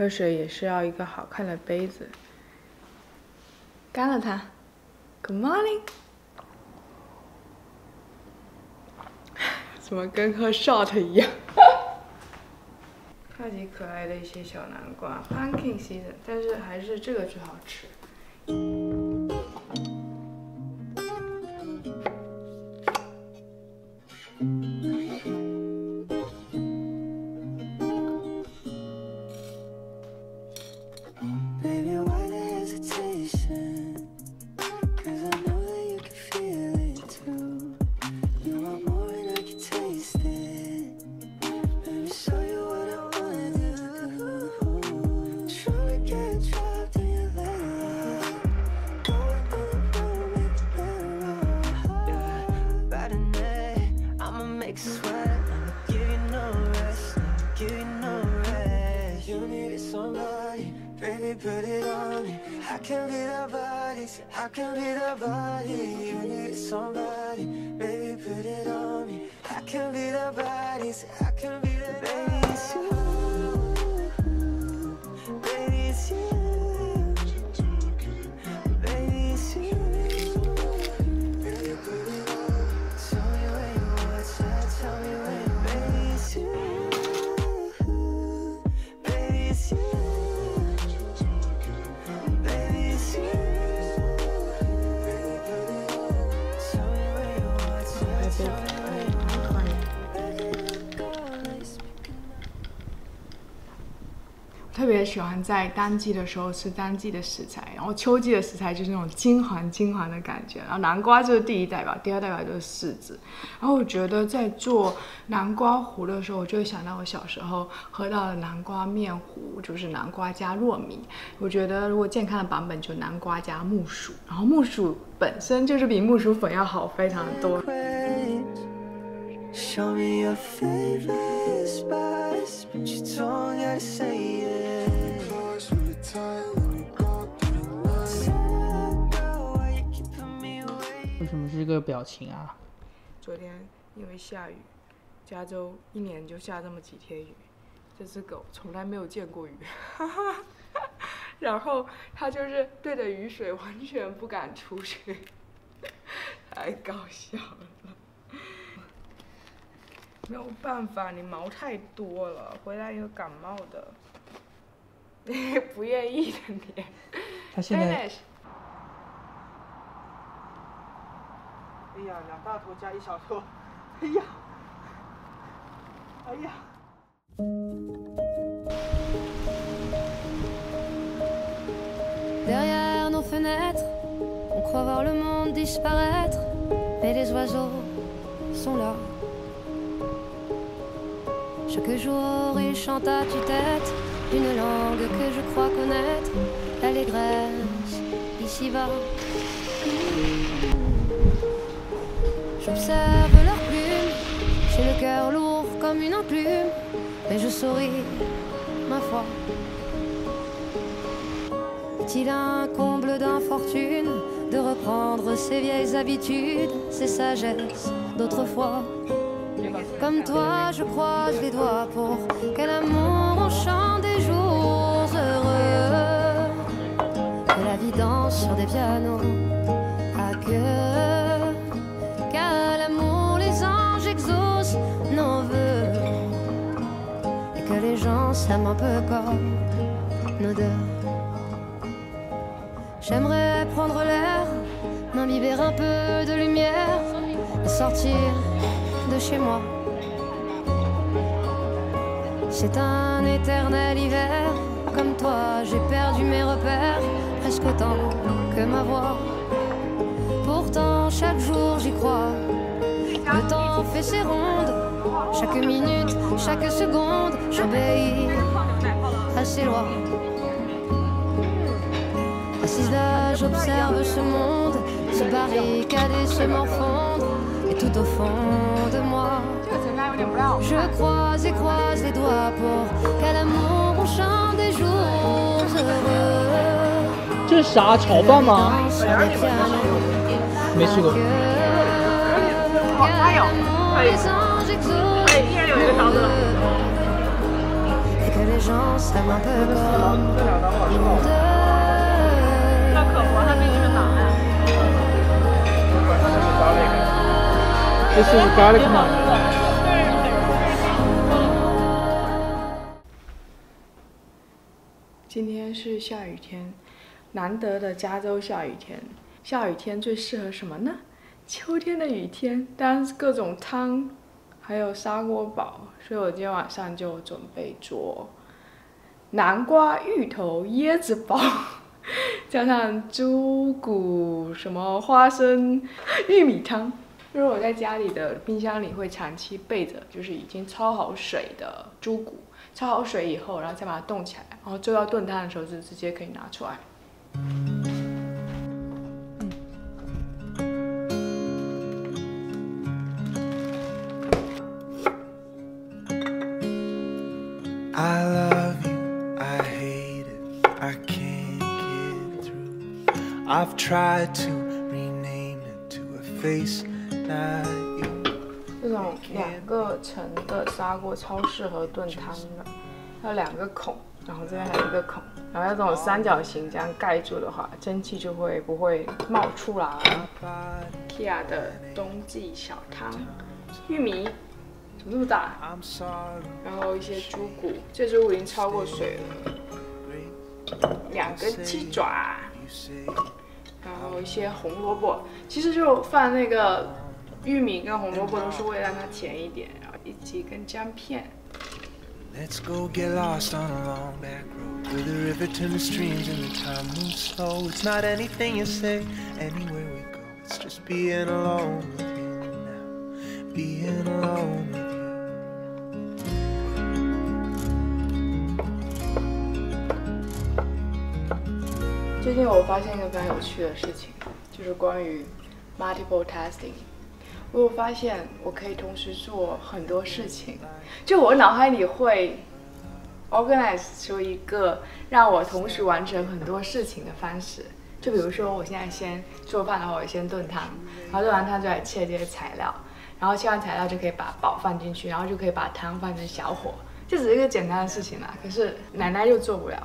喝水也是要一个好看的杯子。干了它。Good morning。怎么跟喝 shot 一样？超级可爱的一些小南瓜，pumpkin season，但是还是这个最好吃。Can be the body, I can be the body You need somebody, baby put it on me. I can be the body, I can be the baby it's you. Baby it's you 喜欢在当季的时候吃当季的食材，然后秋季的食材就是那种金黄金黄的感觉。然后南瓜就是第一代表，第二代表就是柿子。然后我觉得在做南瓜糊的时候，我就会想到我小时候喝到的南瓜面糊，就是南瓜加糯米。我觉得如果健康的版本就南瓜加木薯，然后木薯本身就是比木薯粉要好非常多。为什么是这个表情啊？昨天因为下雨，加州一年就下这么几天雨，这只狗从来没有见过雨，然后它就是对着雨水完全不敢出去，太搞笑了。没有办法，你毛太多了，回来有感冒的。不愿意的你。他现在。哎呀，两大坨加一小坨，哎呀，哎呀。Derrière nos fenêtres, on croit voir le monde disparaître, mais les oiseaux sont là. Chaque jour, ils chantent à tue-tête une langue que je crois connaître, l'allégresse, ici-bas. J'observe leurs plumes, j'ai le cœur lourd comme une enclume, mais je souris, ma foi. Est-il un comble d'infortune de reprendre ses vieilles habitudes, ses sagesses d'autrefois? Comme toi, je croise les doigts pour quel amour on chante des jours heureux. Que la vie danse sur des pianos à cœur. Qu'à l'amour les anges exaucent nos voeux. Et que les gens s'aiment un peu comme nous deux. J'aimerais prendre l'air, m'imbiber un peu de lumière sortir chez moi. C'est un éternel hiver, comme toi j'ai perdu mes repères, presque autant que ma voix. Pourtant chaque jour j'y crois, le temps fait ses rondes, chaque minute, chaque seconde, j'obéis à ses lois. Assise là, j'observe ce monde se barricader, se morfondre, et tout au fond. Je croise et croise les doigts pour qu'à l'amour on chante des jours heureux. 这是啥炒饭吗？没吃过。还有，可以，可以，一人有一个勺子。这两道。deux. 那可活他必须是哪呀？它是 garlic。This is garlic naan. 天是下雨天，难得的加州下雨天。下雨天最适合什么呢？秋天的雨天，当然是各种汤，还有砂锅煲。所以我今天晚上就准备做南瓜、芋头、椰子煲，加上猪骨、什么花生、玉米汤。就是我在家里的冰箱里会长期备着，就是已经焯好水的猪骨，焯好水以后，然后再把它冻起来，然后最要炖汤的时候就直接可以拿出来。I've tried to rename it to a face. 这种两个层的砂锅超适合炖汤的，它有两个孔，然后这边还有一个孔，然后要这种三角形这样盖住的话，蒸汽就会不会冒出来。Kia 的冬季小汤，玉米怎么这么大？然后一些猪骨，这猪骨已经超过水了，两根鸡爪，然后一些红萝卜，其实就放那个玉米跟红萝卜都是为了让它甜一点，然后一起跟姜片。Let's go get lost on a long back road Through the river to the streams and the time moves slow It's not anything you say, anywhere we go It's just being alone with you now Being alone with you 最近我发现一个非常有趣的事情，就是关于 multiple tasking。我发现我可以同时做很多事情，就我脑海里会 organize 出一个让我同时完成很多事情的方式。就比如说，我现在先做饭的话，我先炖汤，然后炖完汤就来切这些材料，然后切完材料就可以把煲放进去，然后就可以把汤放成小火，这只是一个简单的事情啦。可是奶奶又做不了。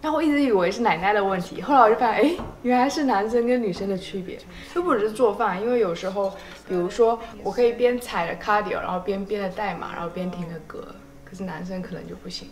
但我一直以为是奶奶的问题，后来我就发现，哎，原来是男生跟女生的区别，又不只是做饭，因为有时候，比如说我可以边踩着 cardio，然后边编着代码，然后边听着歌，可是男生可能就不行。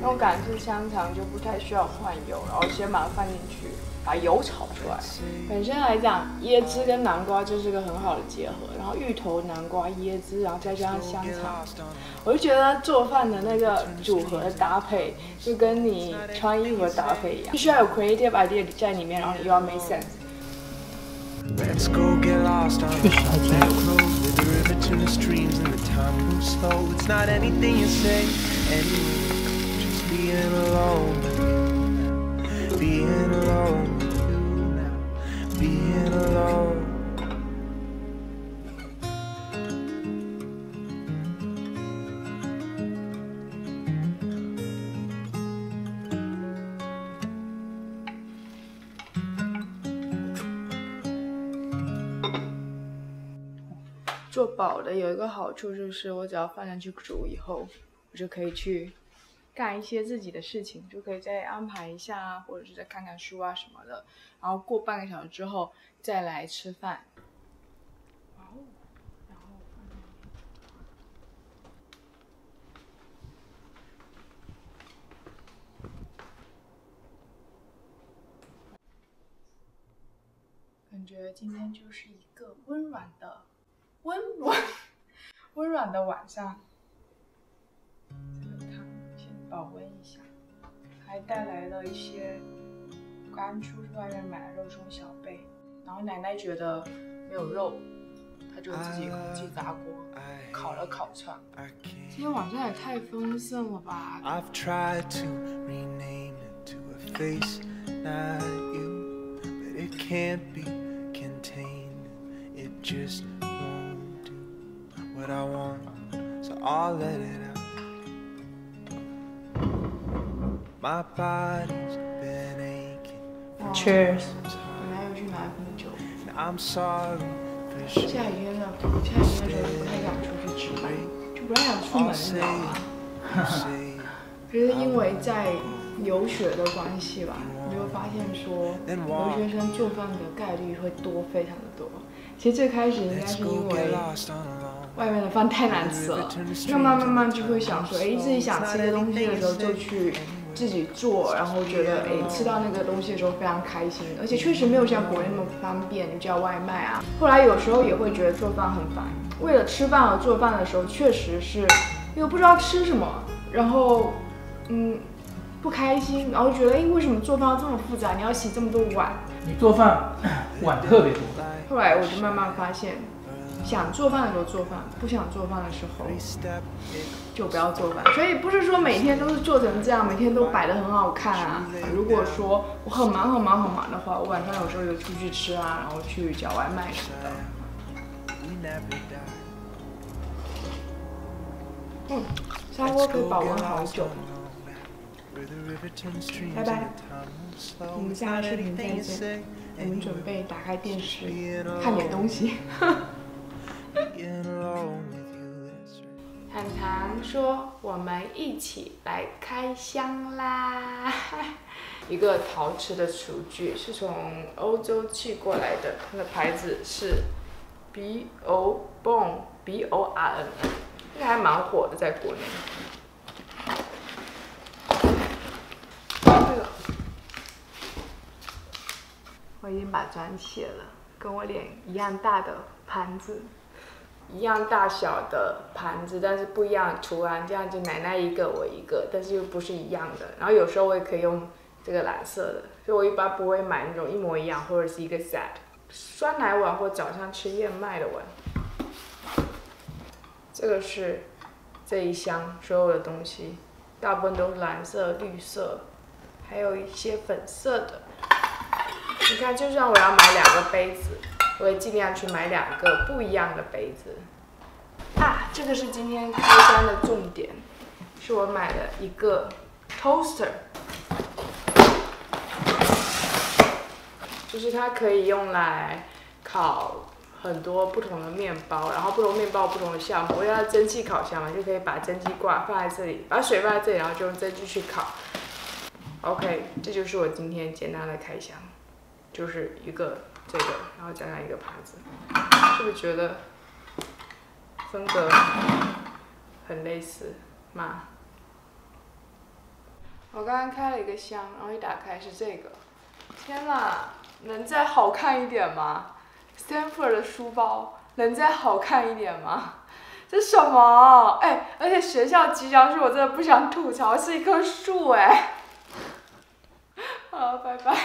那种港式香肠就不太需要换油，然后先把它放进去，把油炒出来。本身来讲，椰汁跟南瓜就是个很好的结合，然后芋头、南瓜、椰汁，然后再加上香肠我就觉得做饭的那个组合的搭配，就跟你穿衣服的搭配一样，必须要有 creative idea 在里面，然后你又要 make sense。Let's go get lost on long back road Where the river to streams and the time moves slow It's not anything you say, go Just being alone with Being alone 做饱的有一个好处就是，我只要放上去煮以后，我就可以去干一些自己的事情，就可以再安排一下，或者是再看看书啊什么的。然后过半个小时之后再来吃饭。感觉今天就是一个温暖的、暖的晚上。这个汤先保温一下，还带来了一些刚出去外面买的肉松小贝。然后奶奶觉得没有肉，她就自己空气炸锅烤了烤串。今 can't 天晚上也太丰盛了吧！What I want So I'll let it out My body's been aching Cheers。本来要去买红酒，I'm sorry, 下雨下雨天的时候就不太想出去吃饭，就不太想出门，你知道吗因为在留学的关系吧，你就会发现说，留学生做饭的概率会多非常的多。其实最开始应该是因为.外面的饭太难吃了，慢慢慢慢就会想说，哎，自己想吃一个东西的时候就去自己做，然后觉得哎吃到那个东西的时候非常开心，而且确实没有像国内那么方便，你叫外卖啊。后来有时候也会觉得做饭很烦，为了吃饭而做饭的时候，确实是因为不知道吃什么，然后嗯不开心，然后觉得哎为什么做饭要这么复杂，你要洗这么多碗。你做饭 碗特别多，后来我就慢慢发现，想做饭的时候做饭，不想做饭的时候就不要做饭。所以不是说每天都是做成这样，每天都摆得很好看啊。如果说我很忙很忙很忙的话，我晚上有时候就出去吃啊，然后去叫外卖什么的。嗯，砂锅可以保温好久。Moves slow. 我们下个视频再见。我们准备打开电视看点东西。Being alone with you. That's right. 坦坦说：“我们一起来开箱啦！一个陶瓷的厨具是从欧洲寄过来的，它的牌子是 B O Born B O R N，应该还蛮火的，在国内。我已经把砖卸了，跟我脸一样大的盘子。一样大小的盘子，但是不一样图案，这样就奶奶一个我一个，但是又不是一样的。然后有时候我也可以用这个蓝色的，所以我一般不会买那种一模一样或者是一个 set 酸奶碗或早上吃燕麦的碗。这个是这一箱所有的东西，大部分都是蓝色、绿色，还有一些粉色的。你看，就算我要买两个杯子，我会尽量去买两个不一样的杯子。啊，这个是今天开箱的重点，是我买的一个 toaster，就是它可以用来烤很多不同的面包，然后不同面包不同的项目，因为它蒸汽烤箱嘛，就可以把蒸汽挂放在这里，把水放在这里，然后就用蒸汽去烤。OK，这就是我今天简单的开箱。就是一个这个，然后加上一个盘子，是不是觉得风格很类似吗？我刚刚开了一个箱，然后一打开是这个，天呐，能再好看一点吗？Stanford 的书包能再好看一点吗？这什么？哎，而且学校吉祥树我真的不想吐槽，是一棵树哎。好，拜拜。